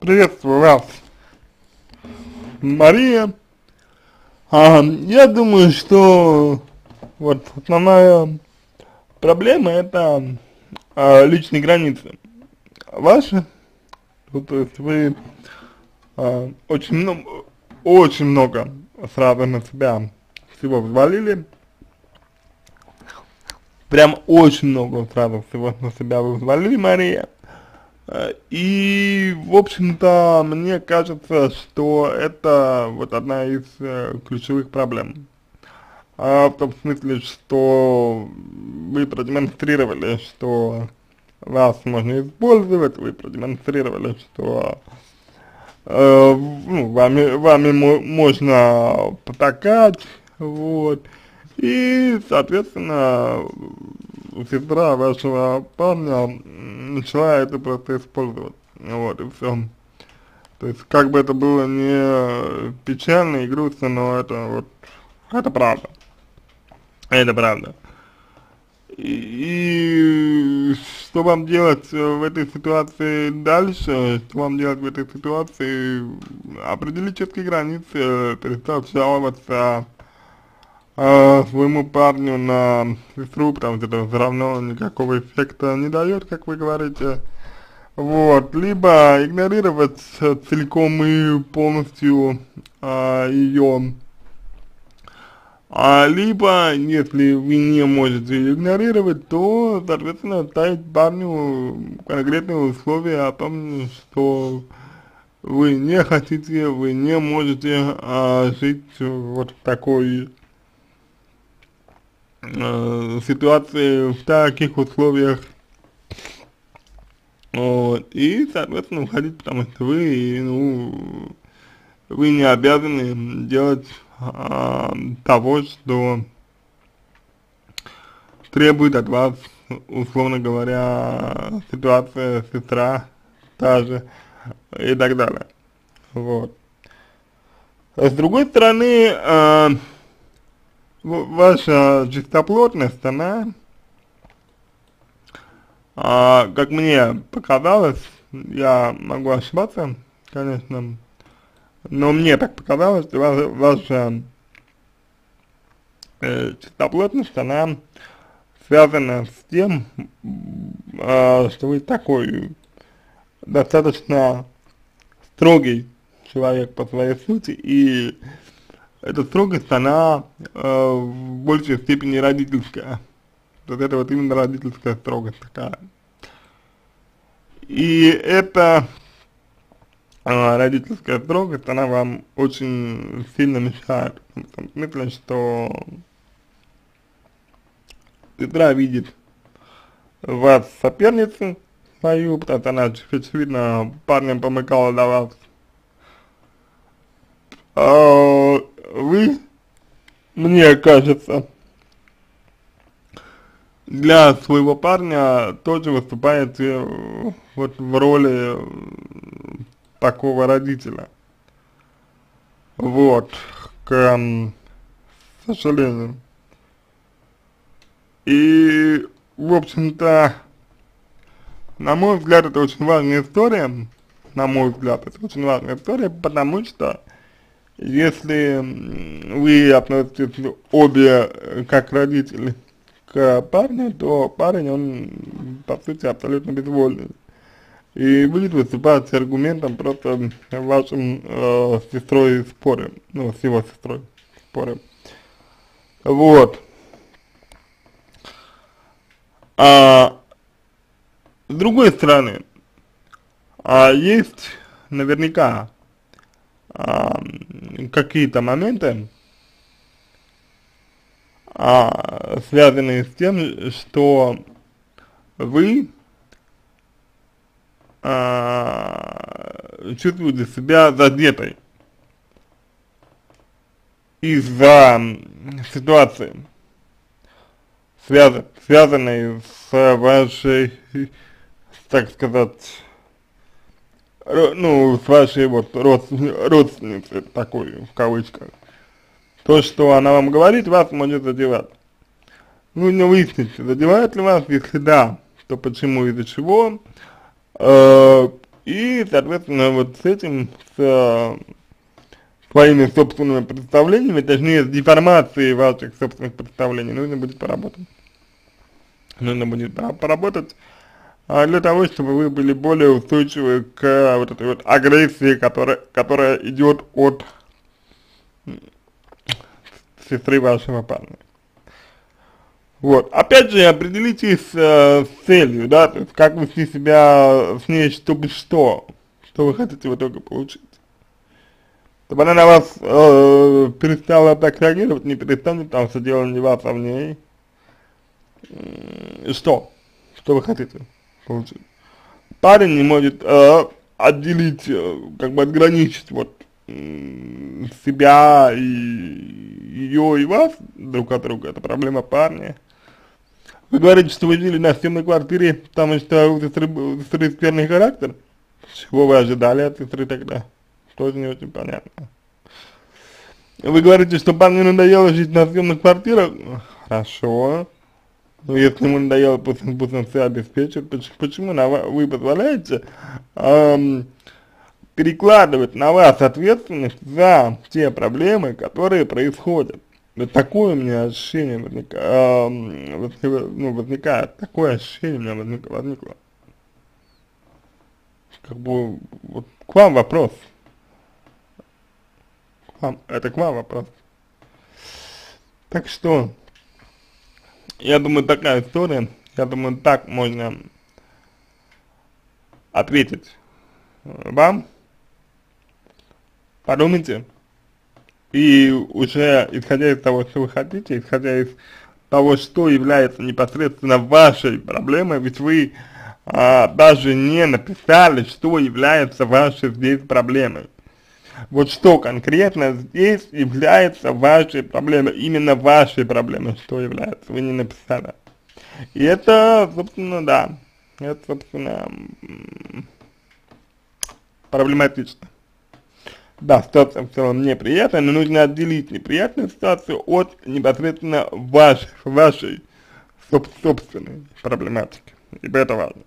Приветствую вас, Мария. А, я думаю, что вот основная проблема это а, личные границы ваши. То есть вы а, очень много, очень много сразу на себя всего взвалили. Прям очень много сразу всего на себя вы взвалили, Мария. И, в общем-то, мне кажется, что это вот одна из э, ключевых проблем. А, в том смысле, что вы продемонстрировали, что вас можно использовать, вы продемонстрировали, что э, ну, вами, вами можно потакать, вот, и, соответственно, сестра вашего парня начала это просто использовать, вот, и все. То есть, как бы это было не печально и грустно, но это вот, это правда. Это правда. И, и что вам делать в этой ситуации дальше, что вам делать в этой ситуации, определить четкие границы, перестать жаловаться, э, своему парню на сестру, потому что это все равно никакого эффекта не дает, как вы говорите. Вот, либо игнорировать целиком и полностью э, ее, а, либо, если вы не можете игнорировать, то, соответственно, ставить парню конкретные условия о том, что вы не хотите, вы не можете а, жить вот в такой э, ситуации в таких условиях вот, и, соответственно, уходить, потому что вы, ну, вы не обязаны делать а, того, что требует от вас, условно говоря, ситуация сестра, та же, и так далее. Вот. С другой стороны, э, ваша чистоплотность, она, а, как мне показалось, я могу ошибаться, конечно, но мне так показалось, что ваша, ваша э, чистоплотность, она связана с тем, э, что вы такой достаточно строгий человек по своей сути, и эта строгость, она э, в большей степени родительская. Вот это вот именно родительская строгость такая. И эта э, родительская строгость, она вам очень сильно мешает. В том смысле, что сестра видит вас соперницу свою, потому что она, очевидно, парнем помыкала до вас. Вы, мне кажется, для своего парня тоже выступаете вот в роли такого родителя. Вот, к сожалению. И, в общем-то, на мой взгляд, это очень важная история, на мой взгляд, это очень важная история, потому что если вы относитесь обе э, как родители к парню, то парень, он, по сути, абсолютно безвольный. И будет выступать аргументом просто вашим э, сестрой споры, ну, с его сестрой споры. Вот. А, с другой стороны, а есть наверняка а, какие-то моменты, а, связанные с тем, что вы а, чувствуете себя задетой из-за ситуации, связан, связанной с вашей, так сказать, ну, с вашей вот род, родственницей такой, в кавычках. То, что она вам говорит, вас может задевать. Нужно выяснить, задевает ли вас, если да, то почему, из-за чего, э, и, соответственно, вот с этим, с своими собственными представлениями, точнее, с деформацией ваших собственных представлений нужно будет поработать. Нужно будет поработать для того, чтобы вы были более устойчивы к вот этой вот агрессии, которая, которая идет от сестры вашего парня. Вот. Опять же, определитесь э, с целью, да, то есть как вести себя с ней, чтобы что, что вы хотите в итоге получить. Чтобы она на вас э, перестала так реагировать, не перестанет, там все дело не вас, а в ней. Что? Что вы хотите получить? Парень не может э, отделить, э, как бы отграничить вот себя и ее и вас друг от друга. Это проблема парня. Вы говорите, что вы жили на съемной квартире, потому что у сестры, у сестры скверный характер. Чего вы ожидали от сестры тогда? Тоже не очень понятно. Вы говорите, что парню надоело жить на съемных квартирах? Хорошо. Но если ему надоело, пусть, пусть он все обеспечит. Почему на, вы позволяете эм, перекладывать на вас ответственность за те проблемы, которые происходят? Вот такое у меня ощущение возник, э, возник, ну, возникает, такое ощущение у меня возник, возникло. Как бы, вот к вам вопрос. К вам, это к вам вопрос. Так что, я думаю, такая история, я думаю, так можно ответить вам. Подумайте. И уже исходя из того, что вы хотите, исходя из того, что является непосредственно вашей проблемой, ведь вы а, даже не написали, что является вашей здесь проблемой. Вот что конкретно здесь является вашей проблемой, именно вашей проблемой, что является, вы не написали. И это, собственно, да, это, собственно, проблематично. Да, ситуация в целом неприятная, но нужно отделить неприятную ситуацию от непосредственно вашей, вашей собственной проблематики. Ибо это важно.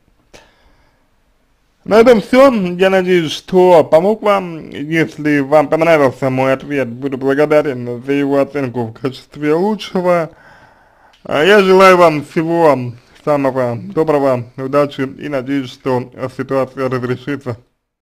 На этом все. Я надеюсь, что помог вам. Если вам понравился мой ответ, буду благодарен за его оценку в качестве лучшего. А я желаю вам всего самого доброго, удачи и надеюсь, что ситуация разрешится